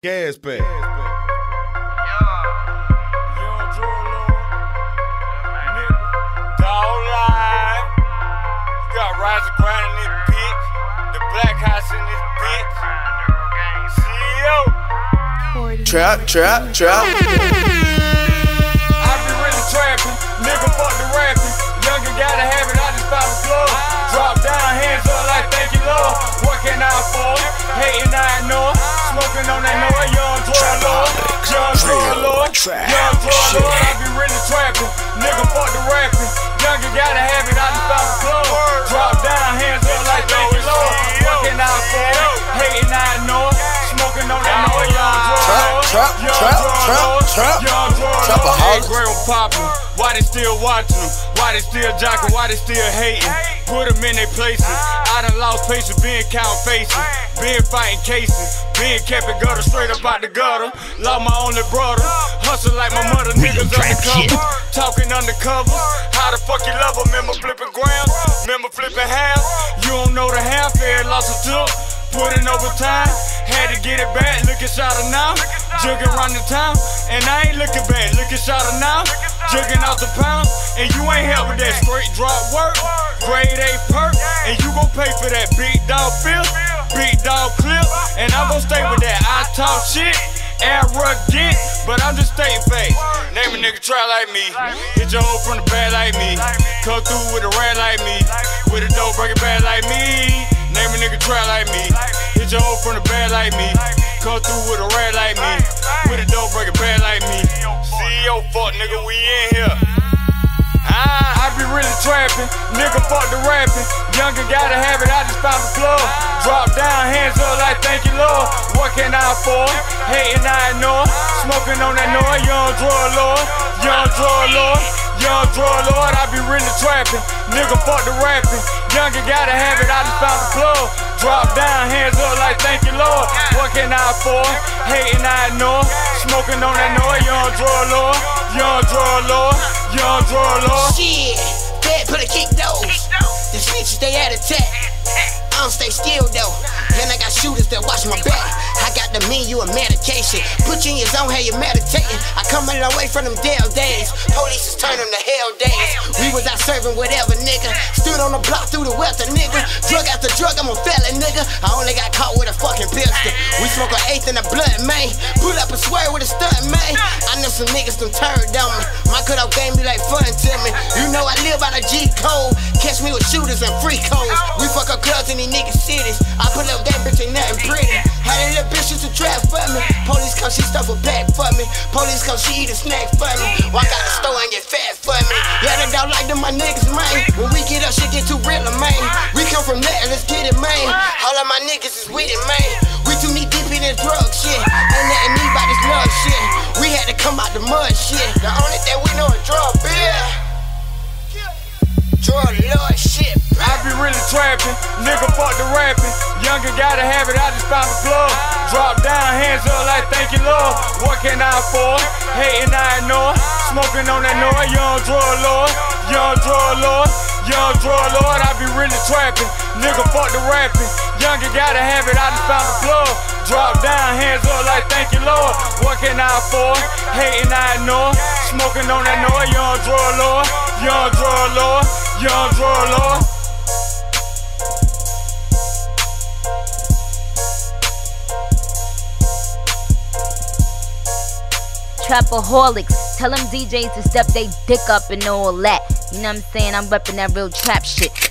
Gas pack. Trap, trap, trap. I be really trapping, nigga fuck the rapping. Younger gotta have it, I just found the drug lord. Young drug lord, I be really trapping. Nigga fuck the rapping. Younger gotta have it, I just found the floor. Drop down, hands up like thank you, Lord. What can I afford? Hating, I know. Smoking on that noise, young drug lord. Trap, trap, trap, trap, trap. Trapaholics. Grill popping. Why they still watching them? Why they still jocking? Why they still hating? Put them in their places. I done lost patience, being count faces. Been fighting cases. Being kept it gutter, straight up out the gutter. Love my only brother. Hustle like my mother, niggas undercover. Talking undercover. How the fuck you love her? Remember flipping grams? Remember flipping half? You don't know the half, yeah, lost a took. Put in overtime. Had to get it back, looking shot of now. Jugging around the town, and I ain't looking back, looking shot of now. Jugging out the pound, and you ain't help with that straight drop work. Grade A perk, and you gon' pay for that big dog feel, big dog clip, and I'm gon' stay with that. I talk shit. Arrogant, but I'm just stating facts. Name a nigga try like me. Hit your hoe from the bad like me. Come through with a rat like me. With a dope break it bad like me. Name a nigga try like me. Hit your hoe from the bad like me. Come through with a rat like me. With a dope break it bad like me. CEO fuck nigga, we in here. Really trapping, nigga fuck the rapping. Younger gotta have it, I just found the plug. Drop down, hands up like thank you, Lord. What can I afford? Hating, I know. Smoking on that noise, young drug lord. Young drug lord. Young drug lord, I be really trapping. Nigga fuck the rapping. Younger gotta have it, I just found the plug. Drop down, hands up like thank you, Lord. What can I afford? Hating, I know. Smoking on that noise, young drug lord. Young drug lord. Young drug lord. Shit, got a medication. Put you in your zone, how you meditating. I come a long way from them Dell days. Police is turning to hell days. We was out serving whatever, nigga. Stood on the block through the weather, nigga. Drug after drug, I'm a felon, nigga. I only got caught with a fucking pistol. We smoke an eighth in the blood, man. Pull up and swear with a stunt, man. I know some niggas done turned on me. My cutout game be like fun to me. You know I live by the G code. Catch me with shooters and free codes. We fuck up clubs in these niggas cities. I pull up that bitch ain't nothing pretty. A bitch used to trap for me. Police come, she stuff a bag for me. Police come, she eat a snack for me. Walk out the store and get fat for me. Yeah, they don't like them, my niggas, man. When we get up, shit get too real, man. We come from there, let's get it, man. All of my niggas is with it, man. We too knee deep in this drug shit. Ain't nothing need by this love shit. We had to come out the mud shit. The only thing we know is. Drug trapping, nigga fuck the rapping. Younger gotta have it, I just found the plug. Drop down, hands up like thank you, Lord. What can I afford? Hating, I know. Smoking on that noise, young drug lord. Young drug lord. Young drug lord, I be really trapping. Nigga fuck the rapping. Younger gotta have it, I just found the plug. Drop down, hands up like thank you, Lord. What can I afford? Hating, I know. Smoking on that noise, young drug lord. Young drug lord. Young drug lord. Trapaholics. Tell them DJs to step they dick up and all that. You know what I'm saying? I'm repping that real trap shit.